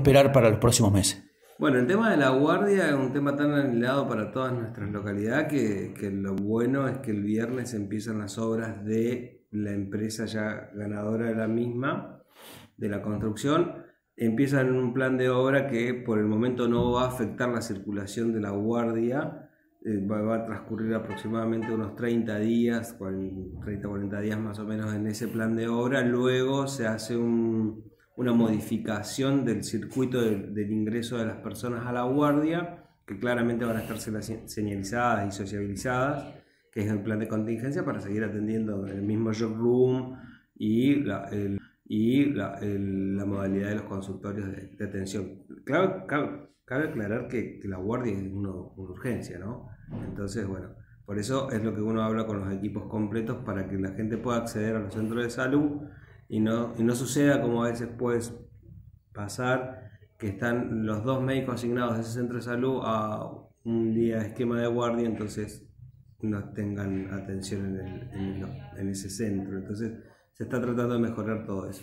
esperar para los próximos meses? Bueno, el tema de la guardia es un tema tan anhelado para todas nuestras localidades que, lo bueno es que el viernes empiezan las obras de la empresa ya ganadora de la misma, de la construcción. Empiezan un plan de obra que por el momento no va a afectar la circulación de la guardia, eh, va, a transcurrir aproximadamente unos 30 días, 30-40 días más o menos en ese plan de obra. Luego se hace un, una modificación del circuito del ingreso de las personas a la guardia, que claramente van a estar señalizadas y sociabilizadas, que es el plan de contingencia para seguir atendiendo el mismo job room y la, y la, modalidad de los consultorios de, atención. Claro, cabe, aclarar que, la guardia es una urgencia, ¿no? Entonces, bueno, por eso es lo que uno habla con los equipos completos para que la gente pueda acceder a los centros de salud y no, y no suceda como a veces puede pasar que están los dos médicos asignados de ese centro de salud a un día esquema de guardia, entonces no tengan atención en, en ese centro. Entonces se está tratando de mejorar todo eso.